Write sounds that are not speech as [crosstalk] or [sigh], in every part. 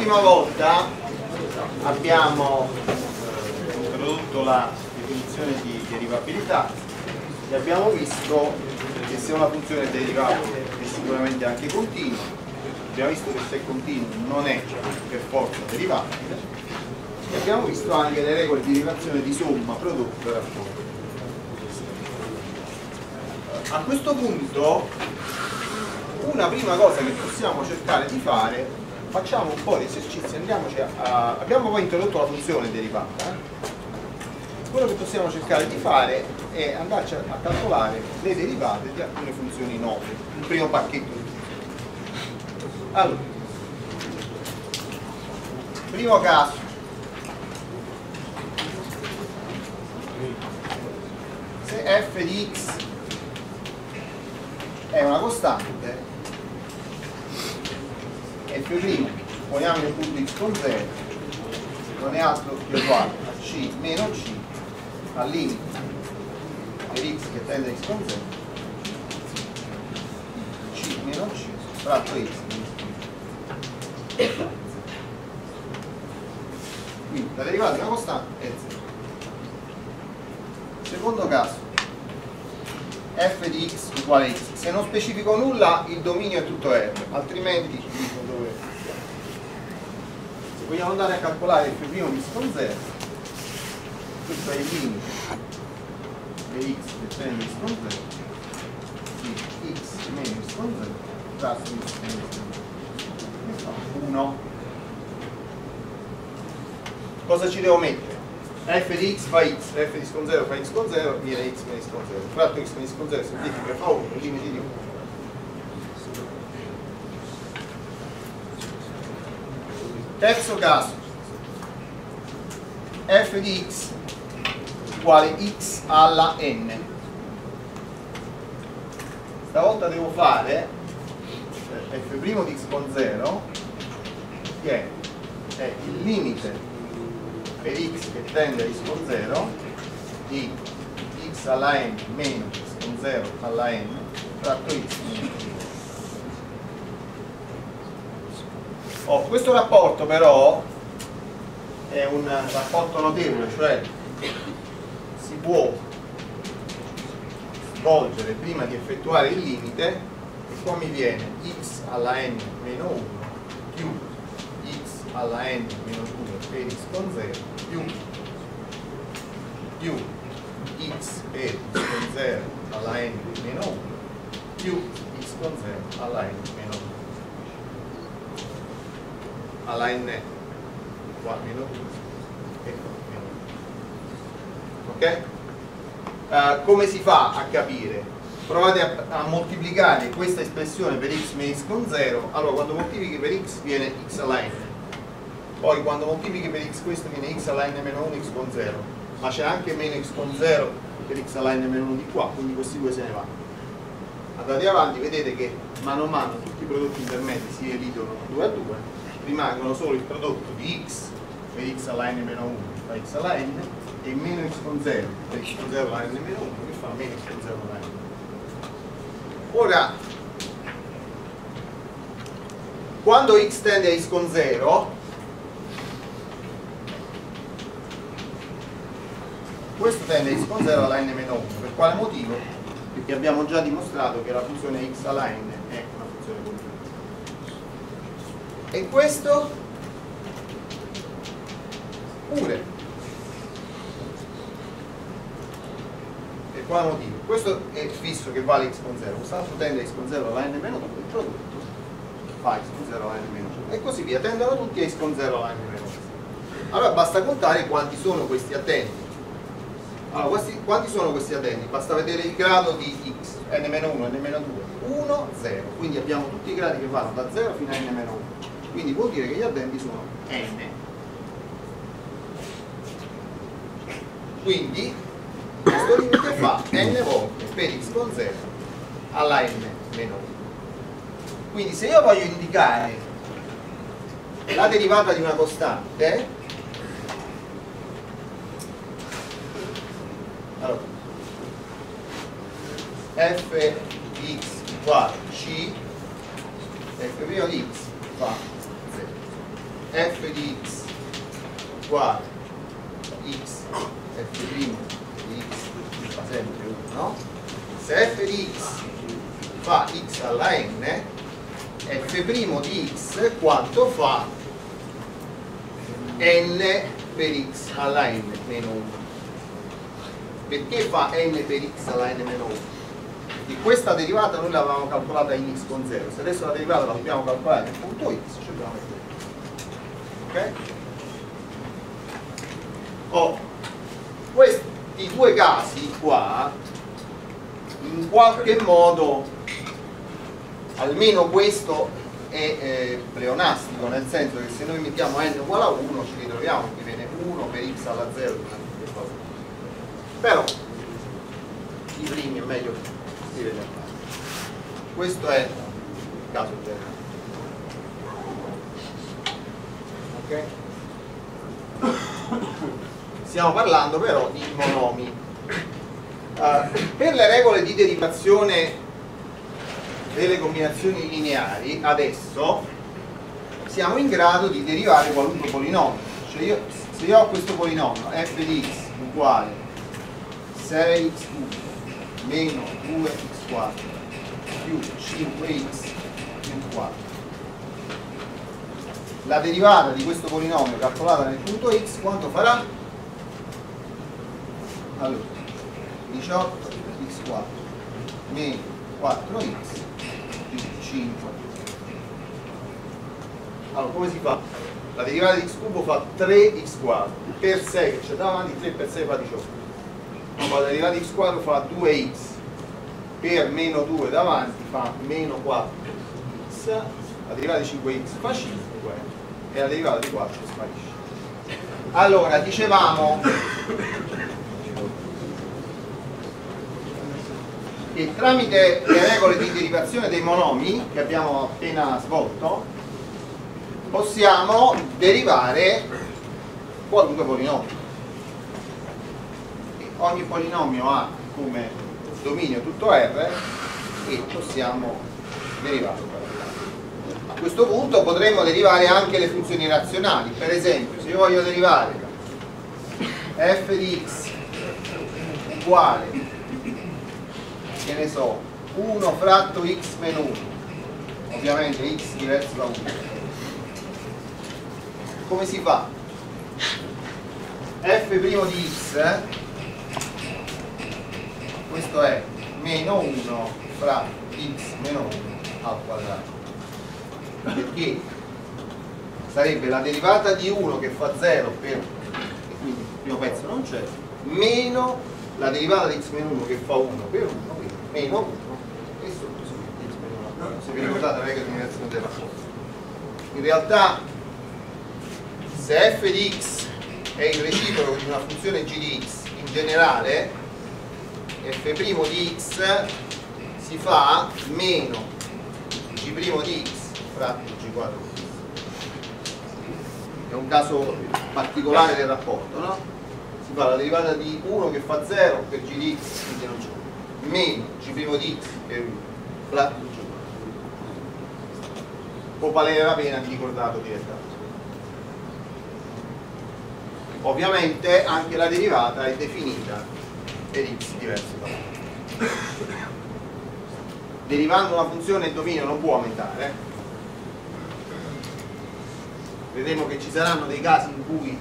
l'ultima volta abbiamo eh, introdotto la definizione di derivabilità e abbiamo visto che se una funzione è derivabile è sicuramente anche continua. Abbiamo visto che se è continuo non è per forza derivabile e abbiamo visto anche le regole di derivazione di somma, prodotto e rapporto a questo punto una prima cosa che possiamo cercare di fare facciamo un po' di esercizi a, abbiamo poi introdotto la funzione derivata eh? quello che possiamo cercare di fare è andarci a, calcolare le derivate di alcune funzioni note il primo pacchetto di allora primo caso se f di x è una costante f' poniamo il punto x con 0 non è altro che uguale a c meno c al limite per x che tende a x con 0 c meno c fratto x. Quindi la derivata una costante è 0 secondo caso f di x uguale x. Se non specifico nulla il dominio è tutto R altrimenti dico vogliamo andare a calcolare il primo con 0 questo è il limite di x che tende x con 0 di x meno x con 0 tratto x meno x con 0 e fa 1 cosa ci devo mettere? f di x fa x, f di x con 0 fa x con 0, viene x meno x con 0. Fratto x meno x con 0 significa fa 1, il limite di 1. Terzo caso, f di x uguale x alla n. Stavolta devo fare eh, f' di x con 0 che è il limite per x che tende a x con 0 di x alla n meno x con 0 alla n fratto x meno oh, questo rapporto però è un rapporto notevole cioè si può svolgere prima di effettuare il limite e qua mi viene? X alla n meno 1 più x alla n meno 2 per x con 0 più, più x per x con 0 alla n meno 1 più x con 0 alla n meno 1 alla n. Qua meno 2 e meno 1 ok? Uh, come si fa a capire? provate a, a, moltiplicare questa espressione per x meno x con 0 allora quando moltiplichi per x viene x alla n. Poi quando moltiplichi per x questo viene x alla n meno 1 x con 0 ma c'è anche meno x con 0 per x alla n meno 1 di qua quindi questi due se ne vanno. Andate avanti vedete che mano a mano tutti i prodotti intermedi si elidono 2 a 2 rimangono solo il prodotto di x per x alla n meno 1 fa x alla n e meno x con 0 per x con 0 alla n meno 1 che fa meno x con 0 alla n ora quando x tende a x con 0 questo tende a x con 0 alla n meno 1 per quale motivo? perché abbiamo già dimostrato che la funzione x alla n è una funzione continua e questo? Pure. Per quale motivo? questo è fisso che vale x con 0 quest'altro tende a x con 0 alla n meno 2 il prodotto. Fa x con 0 alla n meno 2 e così via. Tendono tutti a x con 0 alla n meno 2 allora basta contare quanti sono questi attenti. Allora, questi, quanti sono questi addendi? Basta vedere il grado di x, n-1, n-2, 1, 0. Quindi abbiamo tutti i gradi che vanno da 0 fino a n-1. Quindi vuol dire che gli addendi sono n. Quindi questo limite fa n volte per x con 0 alla n meno 1. Quindi se io voglio indicare la derivata di una costante allora, f di x uguale c f' di x fa 0 f di x uguale x f' di x fa sempre 1 no? se f di x fa x alla n f' di x quanto fa n per x alla n meno 1 perché fa n per x alla n meno 1? di questa derivata noi l'avevamo calcolata in x con 0 se adesso la derivata la dobbiamo calcolare nel punto x ci dobbiamo mettere ok? Oh, questi due casi qua in qualche modo almeno questo è eh, pleonastico nel senso che se noi mettiamo n uguale a 1 ci ritroviamo che viene 1 per x alla 0 però i primi è meglio scrivere questo è il caso generale ok? stiamo parlando però di monomi. Uh, per le regole di derivazione delle combinazioni lineari adesso siamo in grado di derivare qualunque polinomio. Cioè io, se io ho questo polinomio f di x uguale 6x meno 2x4 più 5x più 4 la derivata di questo polinomio calcolata nel punto x quanto farà? allora 18x4 meno 4x 5 allora come si fa? la derivata di x cubo fa 3x quadro per 6 che c'è davanti 3 per 6 fa 18 la derivata di x quadro fa 2x per meno 2 davanti fa meno 4x la derivata di 5x fa 5 e la derivata di 4 sparisce. Allora dicevamo che tramite le regole di derivazione dei monomi che abbiamo appena svolto possiamo derivare qualunque polinomio. Ogni polinomio ha come dominio tutto R e possiamo derivarlo a questo punto potremmo derivare anche le funzioni razionali per esempio se io voglio derivare f di x uguale che ne so 1 fratto x meno 1 ovviamente x diverso da 1 come si fa? f' di x questo è meno 1 fratto x meno 1 al quadrato perché sarebbe la derivata di 1 che fa 0 per e quindi il primo pezzo non c'è meno la derivata di x meno 1 che fa 1 per 1 meno 1 e sotto si mette x meno 1 se vi ricordate la regola di universale del rapporto in realtà se f di x è il reciproco di una funzione g di x in generale f' di x si fa meno g' di x fratto g quadro è un caso particolare del rapporto no? si fa la derivata di 1 che fa 0 per g di x quindi non c'è. Meno g' di x per flat g può valere la pena di ricordarlo direttamente. Ovviamente anche la derivata è definita per x diverso da derivando una funzione il dominio non può aumentare vedremo che ci saranno dei casi in cui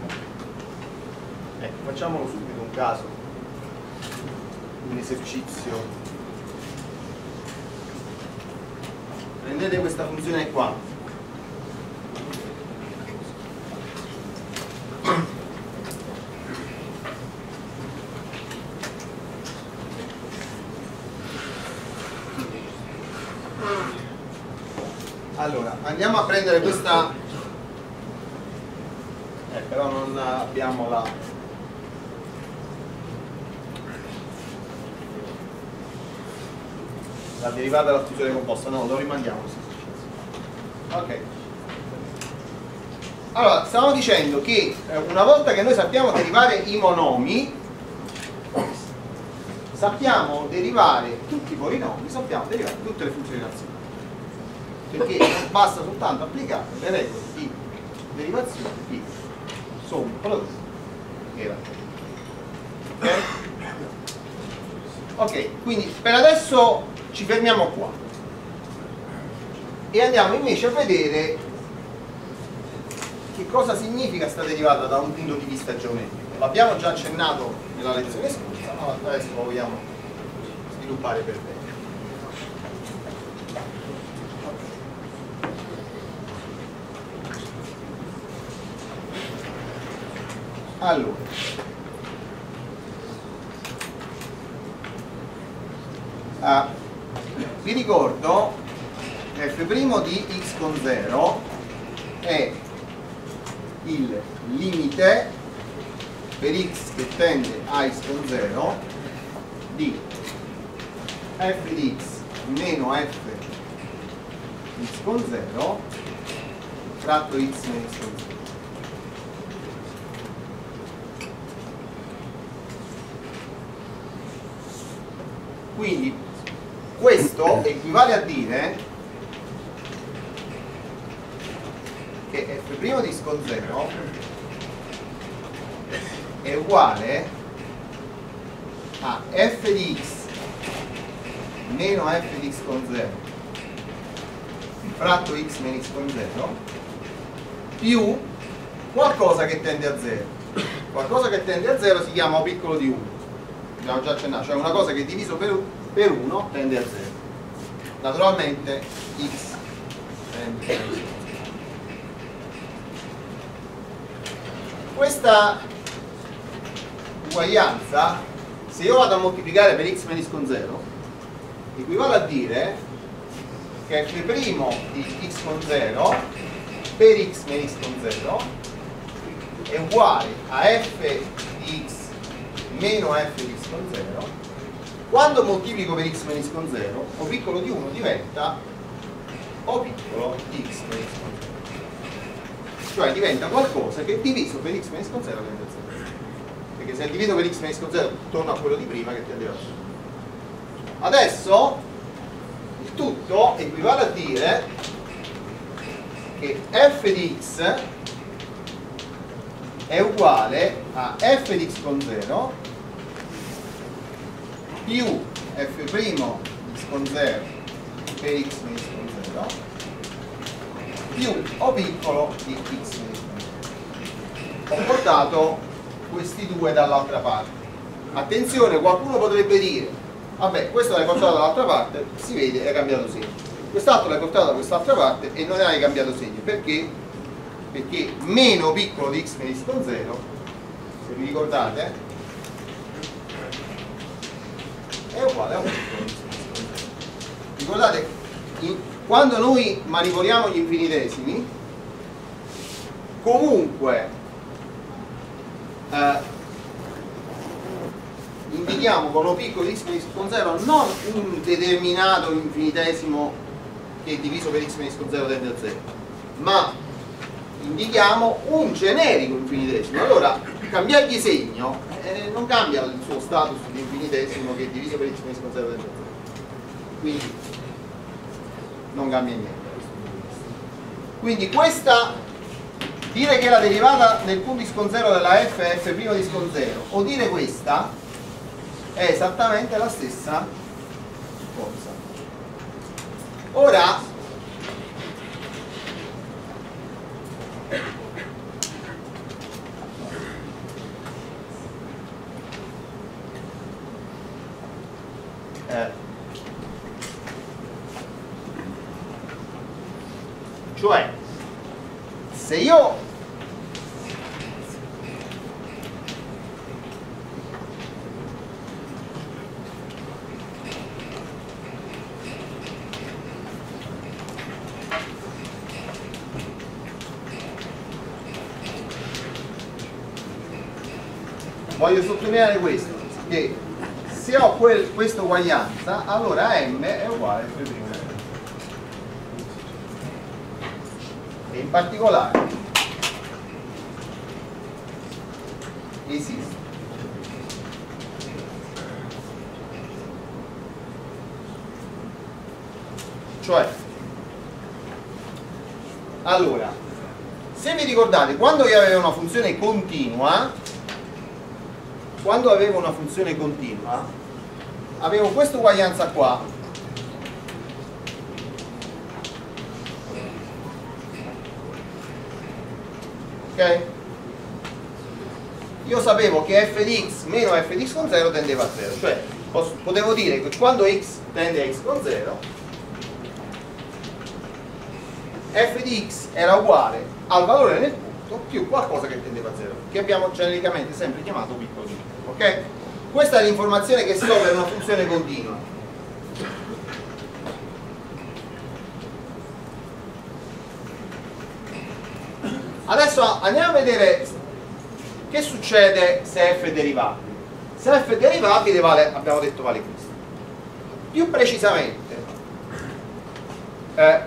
ecco, facciamolo subito un caso. Un esercizio. Prendete questa funzione qua. Allora andiamo a prendere questa eh, però non abbiamo la la derivata della fusione composta, no, lo rimandiamo Ok. Allora, stavamo dicendo che eh, una volta che noi sappiamo derivare i monomi, sappiamo derivare tutti i polinomi, sappiamo derivare tutte le funzioni razionali. Perché basta soltanto applicare le regole di derivazione di somma prodotto era. Ok? quindi per adesso ci fermiamo qua. E andiamo invece a vedere che cosa significa sta derivata da un punto di vista geometrico. L'abbiamo già accennato nella lezione scorsa ma adesso lo vogliamo sviluppare per bene allora. Ah, vi ricordo che f' di x con 0 è il limite per x che tende a x con 0 di f di x meno f di x con 0 tratto x meno x con 0 quindi questo equivale a dire che f' di x con 0 è uguale a f di x meno f di x con 0 fratto x meno x con 0 più qualcosa che tende a 0 qualcosa che tende a 0 si chiama O piccolo di 1 abbiamo già accennato, cioè una cosa che diviso per, per 1 tende a 0. Naturalmente x tende a 0. Questa uguaglianza, se io vado a moltiplicare per x meno con 0, equivale a dire che f' di x con 0 per x meno x con 0 è uguale a f meno f di x con 0 quando moltiplico per x meno x con 0 o piccolo di 1 diventa o piccolo di x meno x con 0 cioè diventa qualcosa che diviso per x meno x con 0 tende a 0 perché se è diviso per x meno x con 0 torno a quello di prima che tende a 0 adesso il tutto equivale a dire che f di x è uguale a f di x con 0 più f' con 0 per x meno con 0 più o piccolo di x meno con 0 ho portato questi due dall'altra parte. Attenzione qualcuno potrebbe dire vabbè questo l'hai portato dall'altra parte si vede è cambiato segno. Quest'altro l'hai portato da quest'altra parte e non hai cambiato segno. Perché? perché meno piccolo di x meno con 0 se vi ricordate è uguale a 1 ricordate in, quando noi manipoliamo gli infinitesimi comunque eh, indichiamo con lo piccolo x meno con 0 non un determinato infinitesimo che diviso per x meno con 0 tende a 0 ma indichiamo un generico infinitesimo. Allora cambiargli segno eh, non cambia il suo status di infinitesimo che è diviso per meno con 0 dentro 0 quindi non cambia niente quindi questa dire che la derivata del punto x con 0 della f è f' di con 0 o dire questa è esattamente la stessa cosa. Ora eh, cioè se io voglio sottolineare questo che se ho quel, questa uguaglianza allora m è uguale a f' e in particolare esiste. Cioè allora se vi ricordate quando io avevo una funzione continua quando avevo una funzione continua avevo questa uguaglianza qua ok? io sapevo che f di x meno f di x con 0 tendeva a 0 cioè potevo dire che quando x tende a x con 0 f di x era uguale al valore nel punto più qualcosa che tendeva a 0 che abbiamo genericamente sempre chiamato piccolo di ok? questa è l'informazione che sto per una funzione continua. Adesso andiamo a vedere che succede se f è derivabile se f è derivabile vale, abbiamo detto vale questo. Più precisamente eh,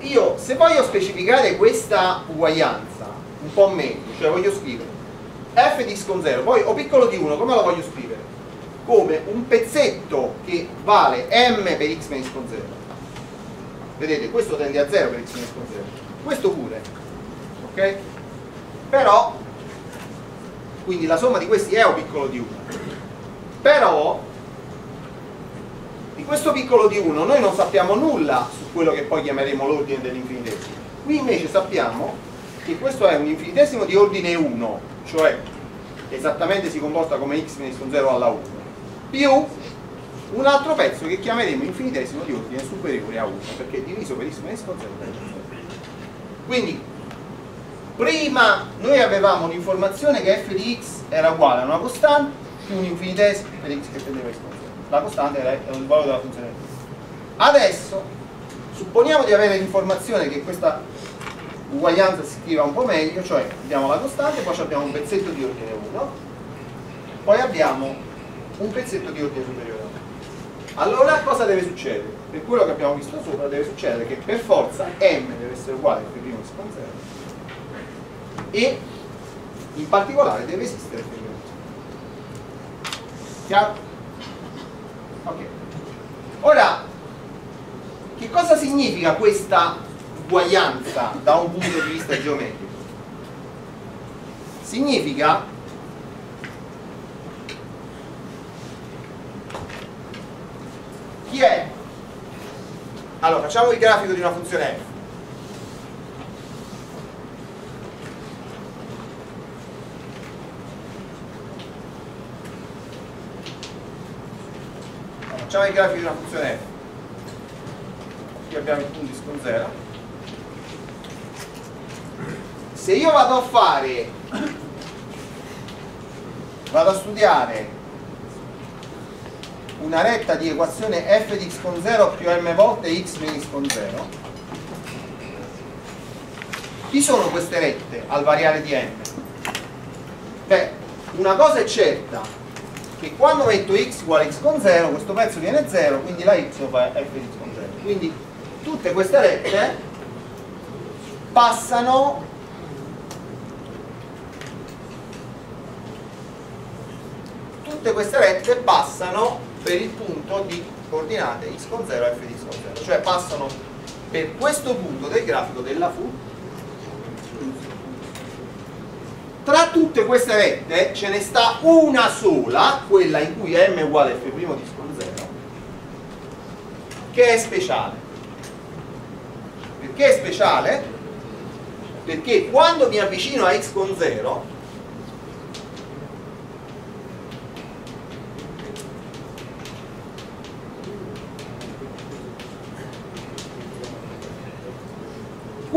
io se voglio specificare questa uguaglianza un po' meglio cioè voglio scrivere f di con 0 poi o piccolo di 1 come lo voglio scrivere? come un pezzetto che vale m per x meno con 0 vedete questo tende a 0 per x meno con 0 questo pure ok? però quindi la somma di questi è o piccolo di 1 però di questo piccolo di 1 noi non sappiamo nulla su quello che poi chiameremo l'ordine dell'infinitesimo. Qui invece sappiamo che questo è un infinitesimo di ordine 1 cioè esattamente si comporta come x meno x con 0 alla 1 più un altro pezzo che chiameremo infinitesimo di ordine superiore a 1 perché diviso per x con 0 è 0 quindi prima noi avevamo l'informazione che f di x era uguale a una costante più un infinitesimo per x che tendeva a con 0 la costante era il valore della funzione adesso supponiamo di avere l'informazione che questa uguaglianza si scriva un po' meglio cioè abbiamo la costante poi abbiamo un pezzetto di ordine 1 poi abbiamo un pezzetto di ordine superiore a 1 allora cosa deve succedere? per quello che abbiamo visto sopra deve succedere che per forza m deve essere uguale a x con 0 e in particolare deve esistere f' chiaro? ok ora che cosa significa questa uguaglianza da un punto di vista geometrico? significa chi è? allora facciamo il grafico di una funzione f facciamo il grafico di una funzione f qui abbiamo il punto con 0 se io vado a fare vado a studiare una retta di equazione f di x con 0 più m volte x meno x con 0 chi sono queste rette al variare di m? beh, una cosa è certa che quando metto x uguale x con 0 questo pezzo viene 0 quindi la y fa f di x con 0 quindi tutte queste rette passano tutte queste rette passano per il punto di coordinate x con 0 e f di x con 0 cioè passano per questo punto del grafico della fu tra tutte queste rette ce ne sta una sola, quella in cui m è uguale a f' di x con 0, che è speciale. Perché è speciale? Perché quando mi avvicino a x con 0,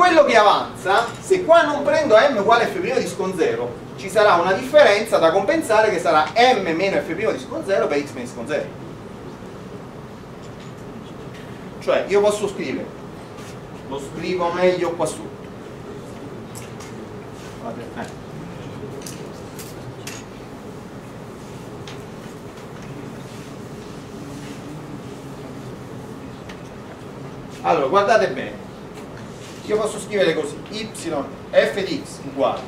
quello che avanza, se qua non prendo m uguale f' di con 0, ci sarà una differenza da compensare che sarà m meno f' di con 0 per x meno x con 0. Cioè io posso scrivere, lo scrivo meglio qua sotto. Eh. Allora, guardate bene io posso scrivere così y f di x uguale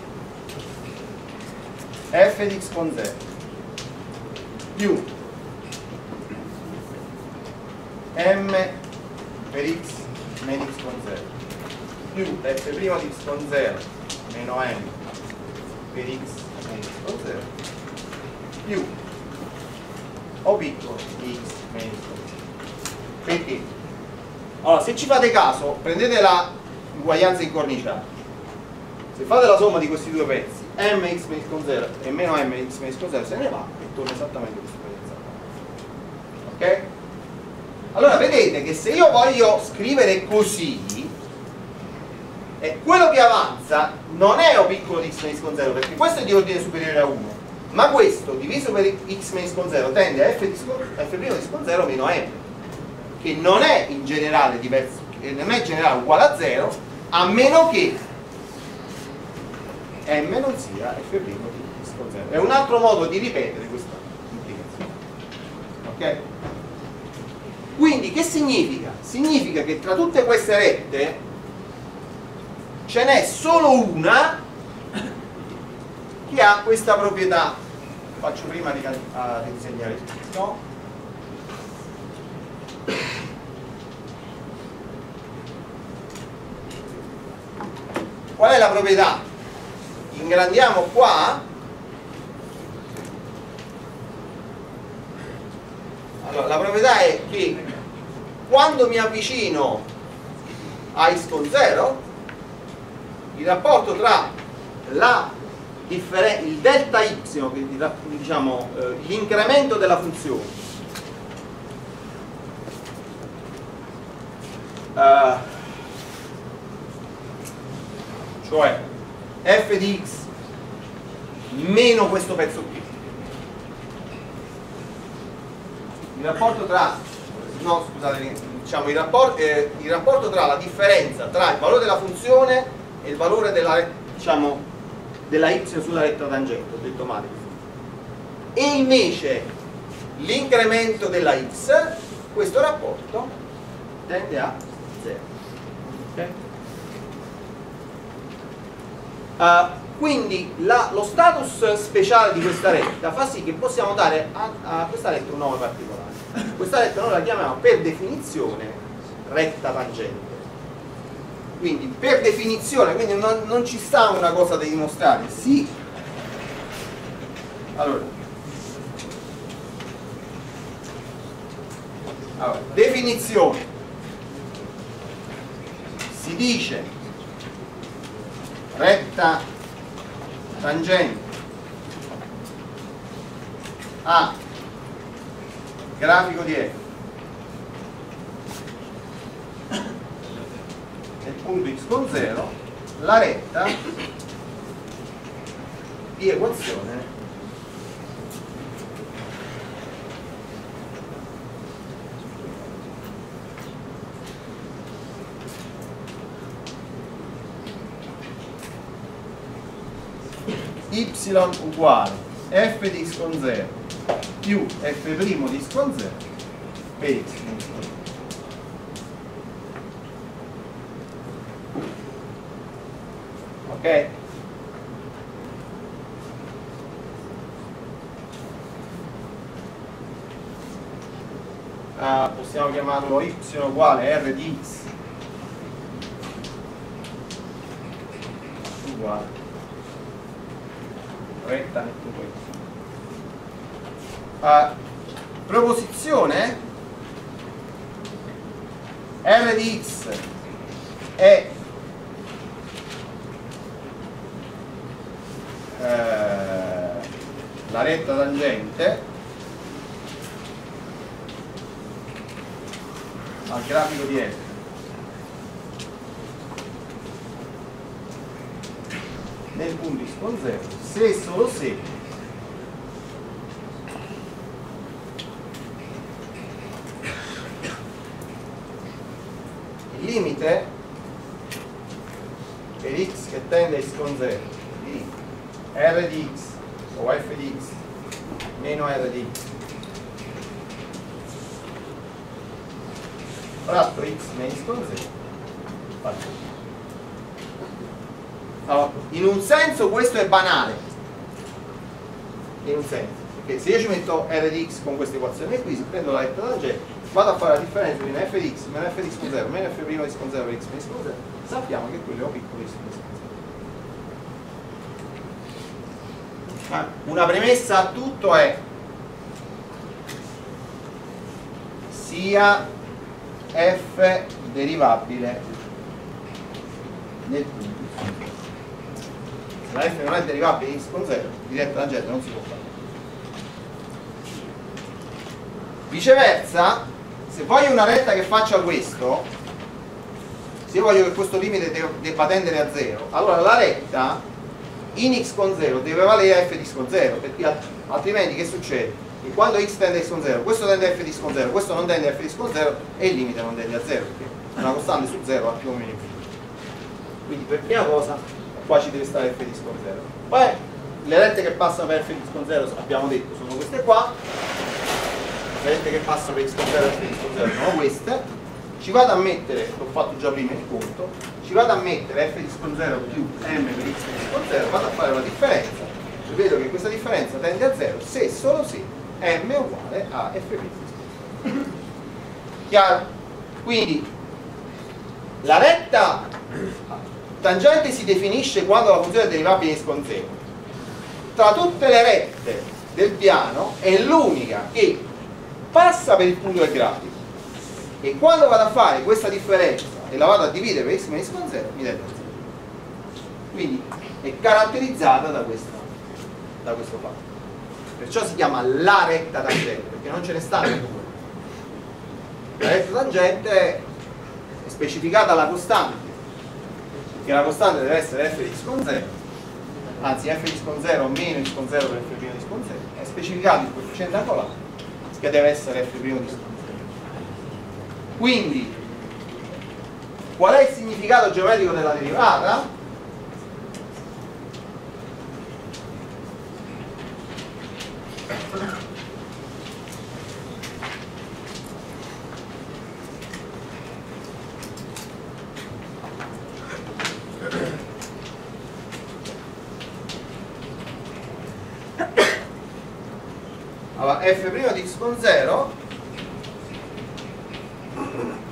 f di x con 0 più m per x meno x con 0 più f' di x con 0 meno m per x meno x con 0 più o piccolo di x meno x con 0 perché? allora se ci fate caso prendete la uguaglianza incorniciata se fate la somma di questi due pezzi mx meno con 0 e meno mx meno con 0 se ne va e torna esattamente questa ok? allora vedete che se io voglio scrivere così e quello che avanza non è O piccolo di x meno con 0 perché questo è di ordine superiore a 1 ma questo diviso per x meno con 0 tende a f, f' di con 0 meno m che non è in generale diverso è in generale uguale a 0 a meno che m non sia f' di con 0 è un altro modo di ripetere questa implicazione ok? quindi che significa? significa che tra tutte queste rette ce n'è solo una che ha questa proprietà faccio prima di, a ridisegnare tutto qual è la proprietà? ingrandiamo qua allora la proprietà è che quando mi avvicino a x con 0 il rapporto tra il delta y, diciamo eh, l'incremento della funzione uh, cioè f di x meno questo pezzo qui il rapporto tra no scusate diciamo il rapporto, eh, il rapporto tra la differenza tra il valore della funzione e il valore della, diciamo, della y sulla retta tangente, ho detto male. E invece l'incremento della x, questo rapporto tende a 0. Okay? Uh, quindi la, lo status speciale di questa retta fa sì che possiamo dare a, a questa retta un nome particolare. Questa retta noi la chiamiamo per definizione retta tangente. Quindi per definizione quindi non, non ci sta una cosa da dimostrare sì. Allora, allora definizione. Si dice retta. Tangente. A. Grafico di f punto x con 0 la retta di equazione y uguale f di x con 0 più f' di x con 0 per x con 0 ok? Uh, possiamo chiamarlo y uguale r di x uguale retta netto questo uh, proposizione r di x è eh, la retta tangente al grafico di F nel punto x con 0 se e solo se. Il limite per x che tende a x con 0 r di x o f di x meno r di x fratto x meno x con 0 allora, in un senso questo è banale. In un senso perché se io ci metto r di x con questa equazione qui se prendo la retta tangente vado a fare la differenza tra f di x meno f di x con 0 meno f' di x con 0 per x meno x con 0 sappiamo che quello è O piccolo x con 0 una premessa a tutto è sia f derivabile nel punto la f non è derivabile x con 0 diretta tangente non si può fare viceversa se voglio una retta che faccia questo se io voglio che questo limite debba tendere a 0 allora la retta in x con 0 deve valere f di x con 0 perché altrimenti che succede? che quando x tende a x con 0 questo tende a f di x con 0 questo non tende a f di x con 0 e il limite non tende a 0 perché una costante su 0 ha più o meno infinito quindi per prima cosa qua ci deve stare f di x con 0 poi le rette che passano per f di x con 0 abbiamo detto sono queste qua. Le rette che passano per x con 0 e f di x con 0 sono queste. Ci vado a mettere, l'ho fatto già prima il conto ci vado a mettere f di x con 0 più m per x di x con 0 vado a fare la differenza. E vedo che questa differenza tende a 0 se e solo se m è uguale a f di x chiaro? quindi la retta tangente si definisce quando la funzione è derivabile con 0 tra tutte le rette del piano è l'unica che passa per il punto del grafico. E quando vado a fare questa differenza e la vado a dividere per x meno x con 0 mi dà 0 quindi è caratterizzata da, questa, da questo fatto. Perciò si chiama la retta tangente perché non ce ne stanno due. La retta tangente è specificata alla costante che la costante deve essere f di x con 0 anzi f di x con 0 meno x con 0 per f' di x con 0 è specificato il coefficiente angolare che deve essere f' di x con 0 quindi qual è il significato geometrico della derivata? Allora, f' di x con 0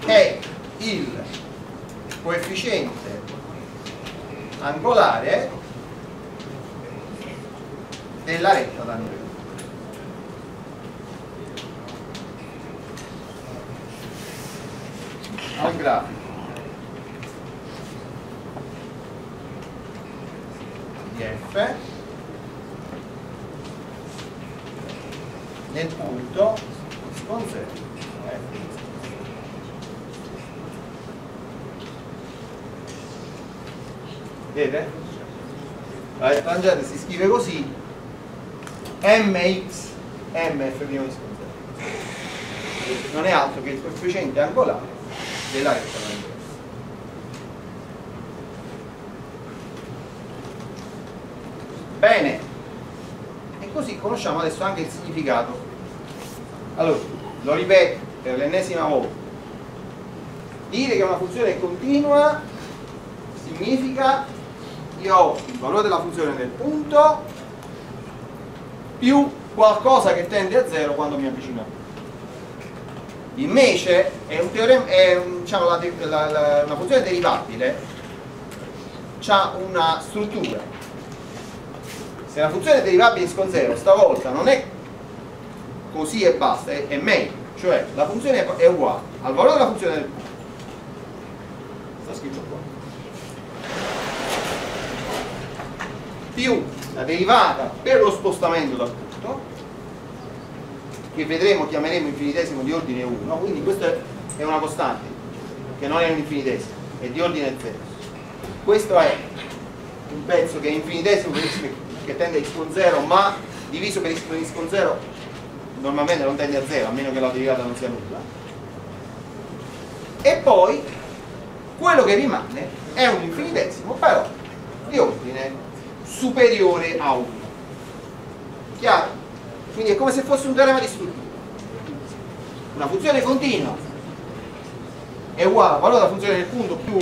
è il coefficiente angolare della retta tangente. Al grafico di F nel punto con 0. vedete? la tangente si scrive così mx mf primo di non è altro che coefficiente angolare della retta tangente bene. E così conosciamo adesso anche il significato. Allora lo ripeto per l'ennesima volta. Dire che una funzione è continua significa io ho il valore della funzione del punto più qualcosa che tende a 0 quando mi avvicino a. Invece è, un teorema, è un, diciamo, la, la, la, una funzione derivabile ha una struttura. Se la funzione derivabile con 0 stavolta non è così e basta, è, è meglio, cioè la funzione è uguale al valore della funzione del punto. Sta scritto qua. più la derivata per lo spostamento dal punto che vedremo chiameremo infinitesimo di ordine 1 quindi questa è una costante che non è un infinitesimo è di ordine 0 questo è un pezzo che è infinitesimo [laughs] che tende a x con 0 ma diviso per x con x con 0 normalmente non tende a 0 a meno che la derivata non sia nulla. E poi quello che rimane è un infinitesimo però di ordine superiore a 1 chiaro? Quindi è come se fosse un teorema di struttura una funzione continua è uguale al valore della funzione del punto più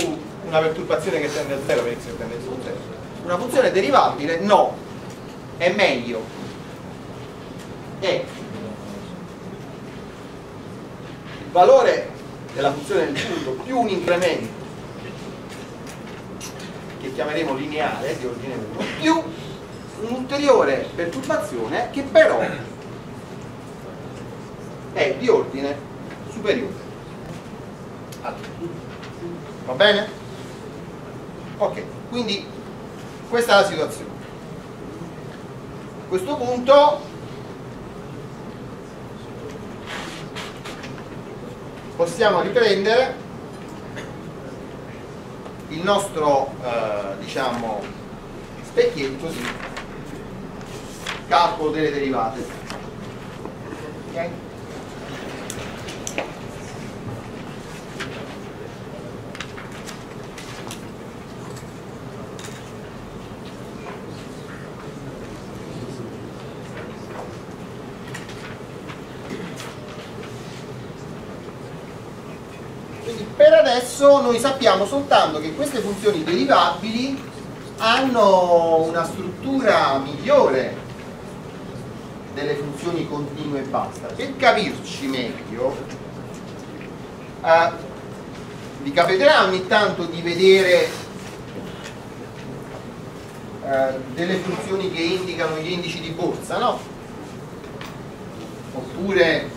una perturbazione che tende a 0 per x che tende a 0 una funzione derivabile no è meglio. È. Valore della funzione del punto più un incremento che chiameremo lineare di ordine 1 più un'ulteriore perturbazione che però è di ordine superiore. Va bene? ok quindi questa è la situazione. A questo punto possiamo riprendere il nostro eh, diciamo specchietto calcolo delle derivate okay? adesso noi sappiamo soltanto che queste funzioni derivabili hanno una struttura migliore delle funzioni continue e basta. Per capirci meglio, eh, vi capiterà ogni tanto di vedere eh, delle funzioni che indicano gli indici di borsa, no? Oppure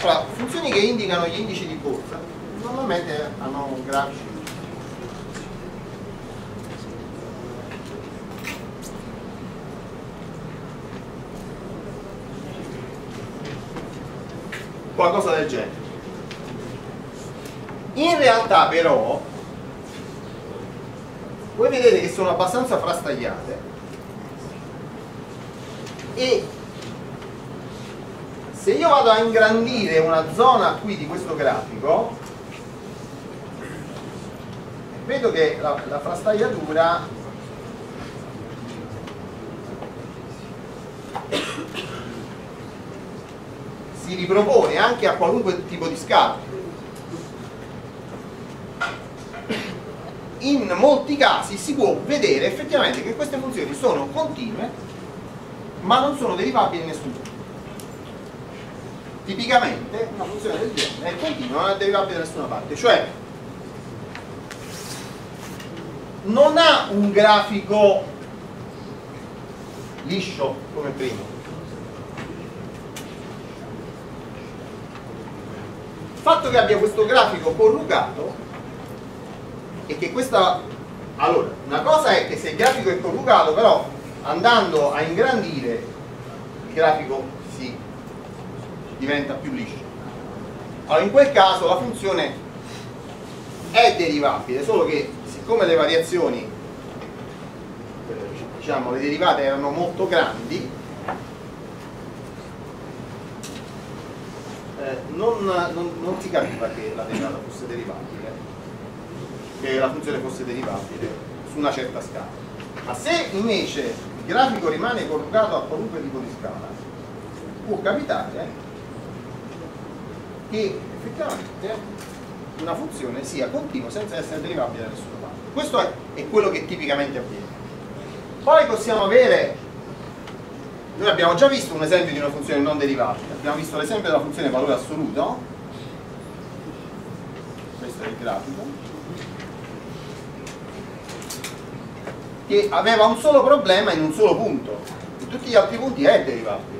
allora, funzioni che indicano gli indici di borsa normalmente hanno grafici qualcosa del genere in realtà però voi vedete che sono abbastanza frastagliate e se io vado a ingrandire una zona qui di questo grafico vedo che la, la frastagliatura si ripropone anche a qualunque tipo di scala. In molti casi si può vedere effettivamente che queste funzioni sono continue ma non sono derivabili in nessun modo tipicamente una funzione del genere è continua non è derivabile da nessuna parte. Cioè non ha un grafico liscio come prima fatto che abbia questo grafico corrugato e che questa allora una cosa è che se il grafico è corrugato però andando a ingrandire il grafico si diventa più liscio. Allora in quel caso la funzione è derivabile solo che siccome le variazioni, diciamo le derivate erano molto grandi, eh, non, non, non, si capiva che la derivata fosse derivabile, che la funzione fosse derivabile su una certa scala. Ma se invece il grafico rimane collocato a qualunque tipo di scala, può capitare che effettivamente una funzione sia continua senza essere derivabile da nessuna parte. Questo è, è quello che tipicamente avviene. Poi possiamo avere, noi abbiamo già visto un esempio di una funzione non derivabile, abbiamo visto l'esempio della funzione valore assoluto, questo è il grafico, che aveva un solo problema in un solo punto, in tutti gli altri punti è derivabile.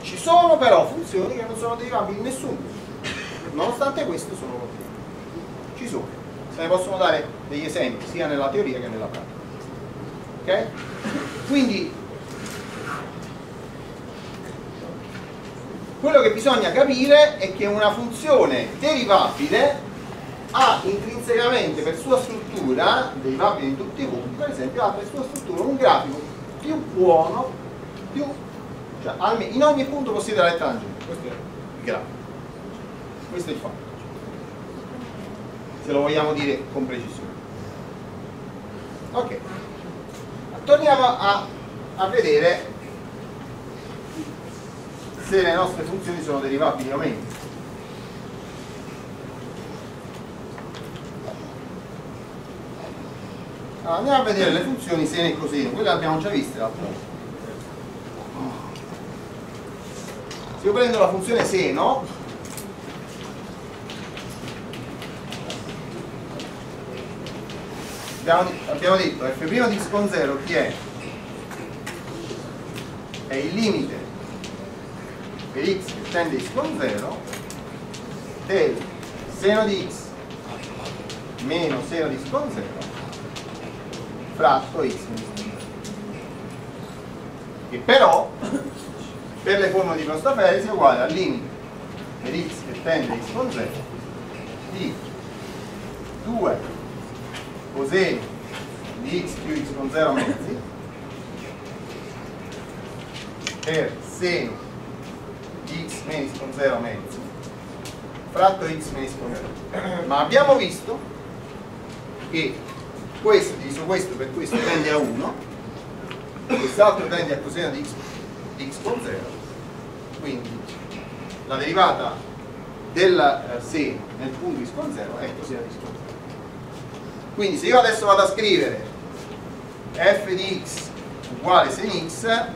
Ci sono però funzioni che non sono derivabili in nessun punto nonostante questo sono continui ci sono. Se ne possono dare degli esempi sia nella teoria che nella pratica ok? quindi quello che bisogna capire è che una funzione derivabile ha intrinsecamente per sua struttura derivabile in tutti i punti per esempio ha per sua struttura un grafico più buono più, cioè, in ogni punto la lettera tangente questo è il grafico. Questo è il fatto. Se lo vogliamo dire con precisione. Ok torniamo a, a vedere se le nostre funzioni sono derivabili o meno. Allora, andiamo a vedere le funzioni seno e coseno quelle le abbiamo già viste l'altra volta se io prendo la funzione seno abbiamo, abbiamo detto f' di x con 0 chi è? è il limite per x che tende x con 0 del seno di x meno seno di x con 0 fratto x che però per le formule di Prostafeli è uguale al limite per x che tende x con 0 di 2 coseno di x più x con 0 mezzi. Per seno di x meno x con 0 mezzi. Fratto x meno x con 0 [clears throat] ma abbiamo visto che questo diviso questo per questo tende a 1 quest'altro tende a coseno di x, di x con 0 quindi la derivata del eh, seno nel punto x con 0 è coseno di x con 0 quindi se io adesso vado a scrivere f di x uguale sen x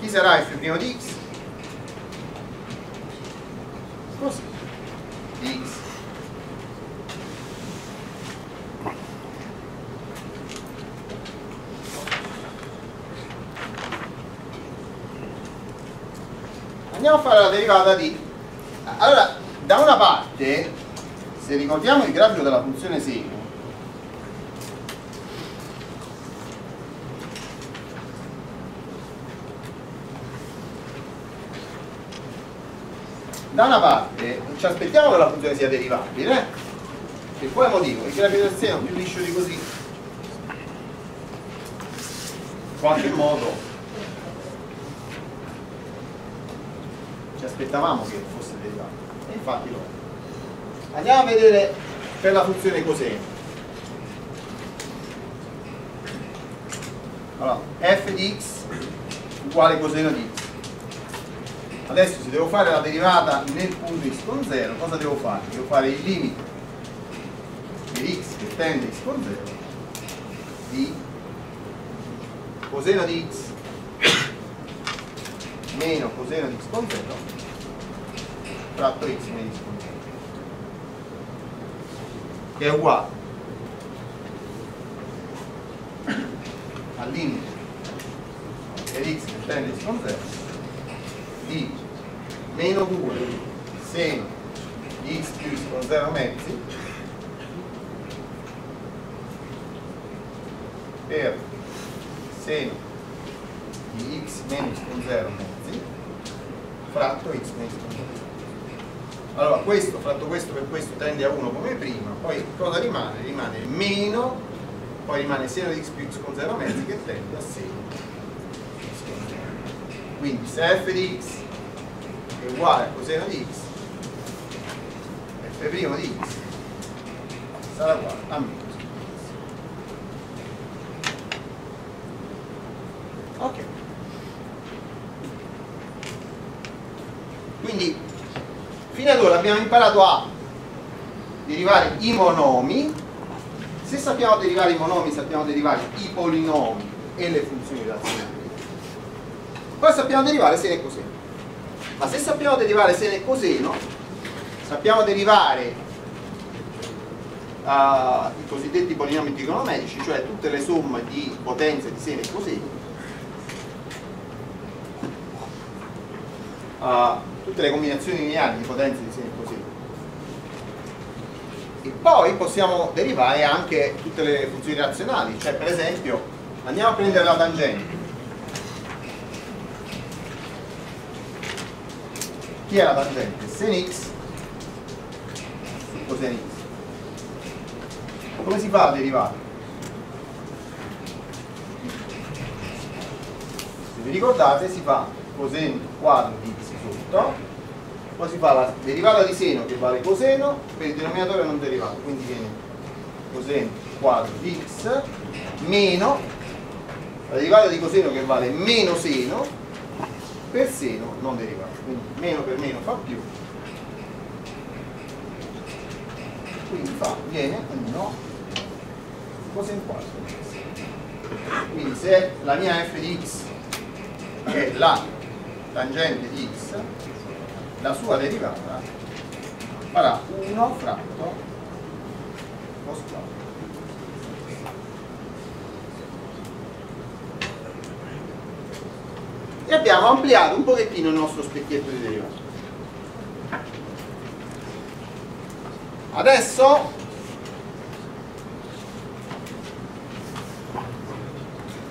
chi sarà f' di x? così di x andiamo a fare la derivata di allora da una parte se ricordiamo il grafico della funzione seno da una parte ci aspettiamo che la funzione sia derivabile per quale motivo? il grafico del seno più liscio di così. In qualche modo. Ci aspettavamo che fosse derivabile e infatti lo è andiamo a vedere per la funzione coseno allora f di x uguale coseno di x. Adesso se devo fare la derivata nel punto x con 0 cosa devo fare? devo fare il limite di x che tende x con 0 di coseno di x meno coseno di x con 0 fratto x meno x con 0 che è uguale. Al limite. Per x che tende con 0 di meno 2 seno di x più con 0 mezzi. Per seno di x meno con 0 mezzi. Fratto x meno con 0 allora questo fratto questo per questo tende a 1 come prima poi cosa rimane? rimane meno poi rimane seno di x più x con 0 mezzi che tende a seno x con 0 quindi se f di x è uguale a coseno di x f' di x sarà uguale a meno ok quindi fino ad ora abbiamo imparato a derivare i monomi. Se sappiamo derivare i monomi sappiamo derivare i polinomi e le funzioni razionali poi sappiamo derivare seno e coseno. Ma se sappiamo derivare seno e coseno sappiamo derivare uh, i cosiddetti polinomi trigonometrici cioè tutte le somme di potenze di seno e coseno uh, tutte le combinazioni lineari di potenze di seno così e poi possiamo derivare anche tutte le funzioni razionali cioè per esempio andiamo a prendere la tangente chi è la tangente? sen x su coseno x come si fa a derivare? se vi ricordate si fa coseno quadro di x sotto poi si fa la derivata di seno che vale coseno per il denominatore non derivato quindi viene coseno quadro di x meno la derivata di coseno che vale meno seno per seno non derivato quindi meno per meno fa più. Quindi fa, viene 1 coseno quadro quindi se la mia f di x che la tangente di x, la sua derivata, farà 1 fratto cos quadro. E abbiamo ampliato un pochettino il nostro specchietto di derivata. Adesso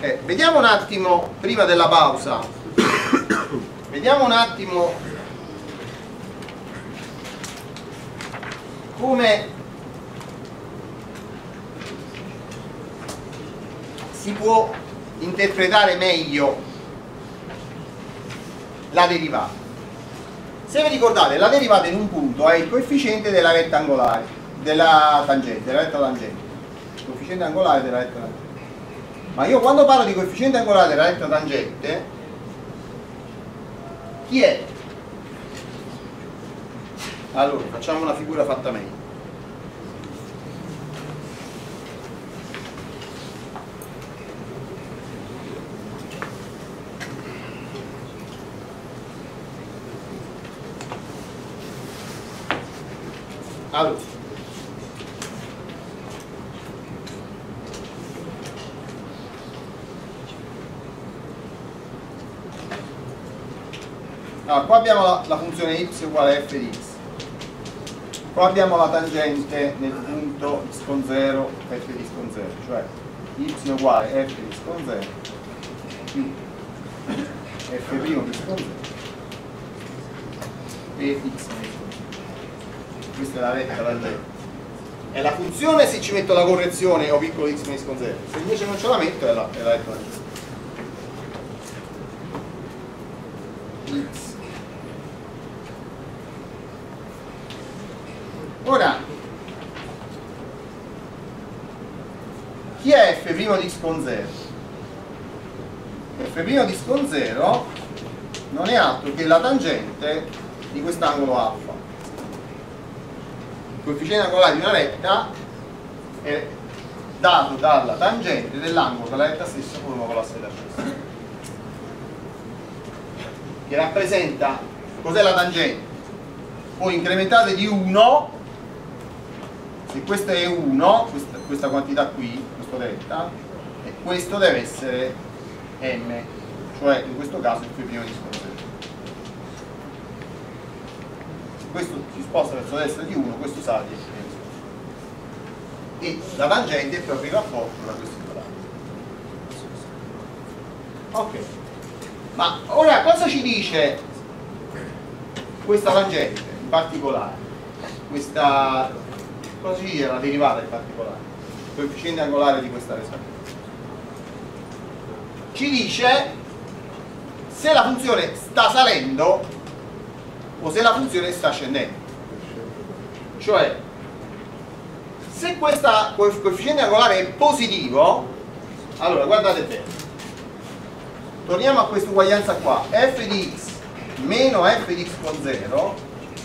eh, vediamo un attimo, prima della pausa, [coughs] vediamo un attimo come si può interpretare meglio la derivata. Se vi ricordate, la derivata in un punto è il coefficiente della retta angolare, della tangente, della retta tangente. Coefficiente angolare della retta tangente. Ma io quando parlo di coefficiente angolare della retta tangente, chi è? Allora, facciamo una figura fatta meglio. Allora. Allora, qua abbiamo la, la, funzione y uguale a f di x. Qua abbiamo la tangente nel punto x con 0, f di con 0, cioè y uguale f di con 0 più f' di con 0 e x questa è la retta tangente è la funzione se ci metto la correzione o piccolo x meno con 0 se invece non ce la metto è la, è la retta tangente x ora chi è f' di x con 0? f' di con 0 non è altro che la tangente di quest'angolo alfa coefficiente angolare di una retta è dato dalla tangente dell'angolo della retta stessa forma con l'asse da stessa che rappresenta cos'è la tangente poi incrementate di 1 se questo è 1 questa, questa quantità qui questo delta e questo deve essere m cioè in questo caso il primo di scorso questo si sposta verso destra di 1, questo sale 10 e la tangente è proprio il rapporto tra questi due. Ok, ma ora cosa ci dice questa tangente in particolare? Questa, cosa ci dice la derivata in particolare? Il coefficiente angolare di questa risposta? Ci dice se la funzione sta salendo o se la funzione sta scendendo. Cioè, se questo coefficiente angolare è positivo, allora guardate bene, torniamo a questa uguaglianza qua, f di x meno f di x con 0,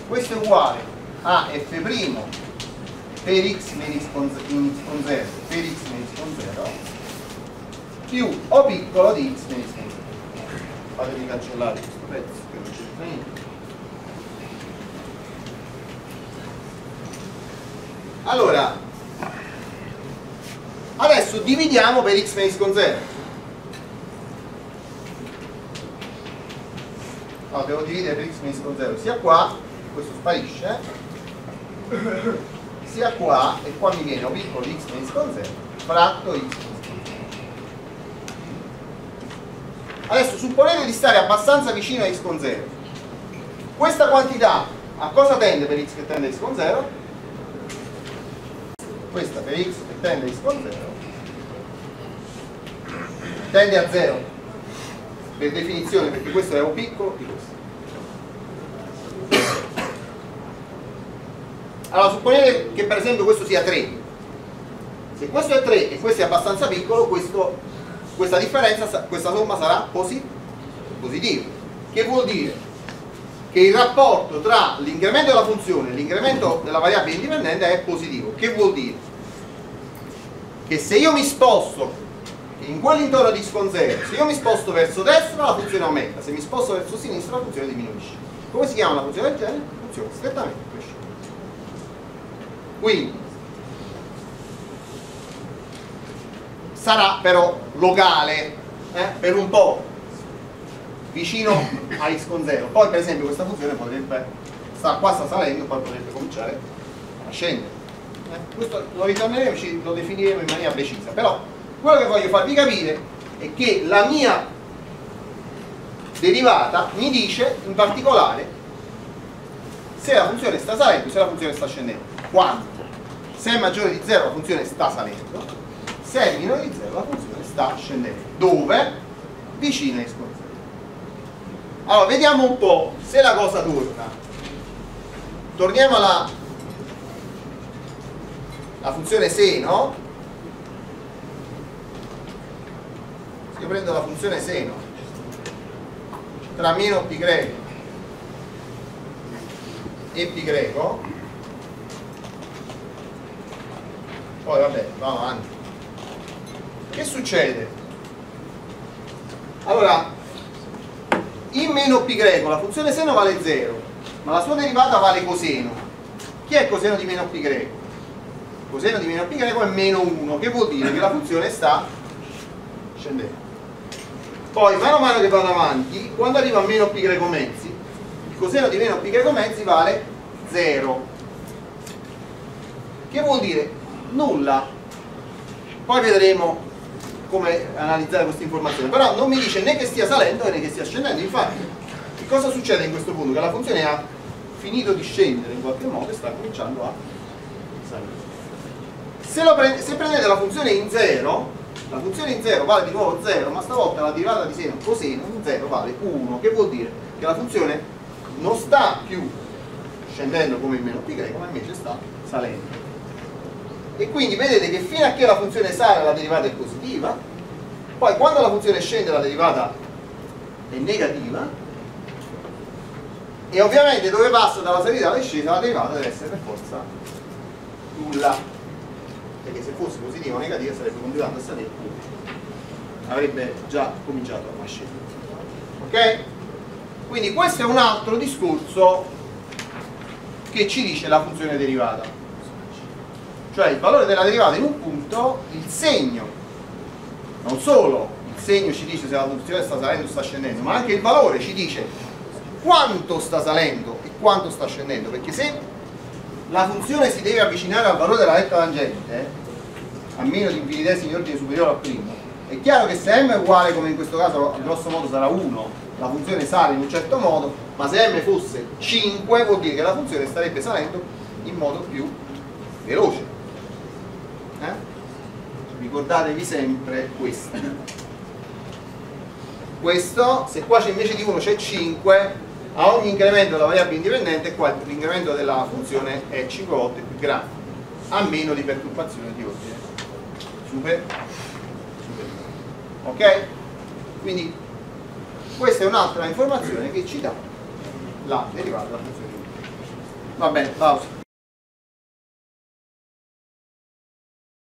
questo è uguale a f' per x meno x con 0 per x meno x con 0 più o piccolo di x meno 0. Fatemi cancellare questo pezzo che non c'è niente. allora adesso dividiamo per x meno x con 0 no, devo dividere per x meno x con 0 sia qua questo sparisce sia qua e qua mi viene o piccolo x meno x con 0 fratto x meno x con 0 adesso supponete di stare abbastanza vicino a x con 0 questa quantità a cosa tende per x che tende a x con 0? questa per x che tende a x con 0 tende a 0 per definizione perché questo è un piccolo di questo. Allora supponete che per esempio questo sia 3 se questo è 3 e questo è abbastanza piccolo questo, questa differenza questa somma sarà posi positiva che vuol dire che il rapporto tra l'incremento della funzione e l'incremento della variabile indipendente è positivo. Che vuol dire? Che se io mi sposto, in quell'intorno di 0 se io mi sposto verso destra la funzione aumenta se mi sposto verso sinistra la funzione diminuisce come si chiama una funzione del genere? funzione strettamente crescente quindi sarà però locale eh, per un po' vicino a x con 0 poi per esempio questa funzione potrebbe sta, qua sta salendo poi potrebbe cominciare a scendere eh? questo lo ritorneremo lo definiremo in maniera precisa. Però quello che voglio farvi capire è che la mia derivata mi dice in particolare se la funzione sta salendo se la funzione sta scendendo. Quando se è maggiore di 0 la funzione sta salendo se è minore di 0 la funzione sta scendendo. Dove? vicino a 0 allora vediamo un po' se la cosa torna. Torniamo alla la funzione seno io prendo la funzione seno tra meno pi greco e pi greco. Poi vabbè vamo avanti che succede? allora in meno pi greco la funzione seno vale 0 ma la sua derivata vale coseno. Chi è coseno di meno pi greco? coseno di meno pi greco è meno 1 che vuol dire che la funzione sta scendendo. Poi mano a mano che vado avanti quando arrivo a meno pi greco mezzi il coseno di meno pi greco mezzi vale 0 che vuol dire? Nulla. Poi vedremo come analizzare questa informazione. Però non mi dice né che stia salendo né che stia scendendo. Infatti che cosa succede in questo punto? che la funzione ha finito di scendere in qualche modo e sta cominciando a salire. Se, prende, se prendete la funzione in 0 la funzione in 0 vale di nuovo 0 ma stavolta la derivata di seno coseno in 0 vale 1 che vuol dire che la funzione non sta più scendendo come in meno pi greco ma invece sta salendo e quindi vedete che fino a che la funzione sale la derivata è positiva poi quando la funzione scende la derivata è negativa e ovviamente dove passa dalla salita all'ascesa la derivata deve essere per forza nulla. Perché se fosse positiva o negativa sarebbe continuando a salire avrebbe già cominciato a scendere ok? quindi questo è un altro discorso che ci dice la funzione derivata cioè il valore della derivata in un punto il segno non solo il segno ci dice se la funzione sta salendo o sta scendendo ma anche il valore ci dice quanto sta salendo e quanto sta scendendo perché se la funzione si deve avvicinare al valore della retta tangente a meno di infinitesimi di ordine superiore al primo è chiaro che se m è uguale come in questo caso grosso modo sarà 1 la funzione sale in un certo modo ma se m fosse 5 vuol dire che la funzione starebbe salendo in modo più veloce eh? ricordatevi sempre questo. Questo se qua invece di 1 c'è 5 a ogni incremento della variabile indipendente qua l'incremento della funzione è 5 volte più grande a meno di perturbazione di ordine. Super, super. Ok? quindi questa è un'altra informazione che ci dà la derivata della funzione va bene, pausa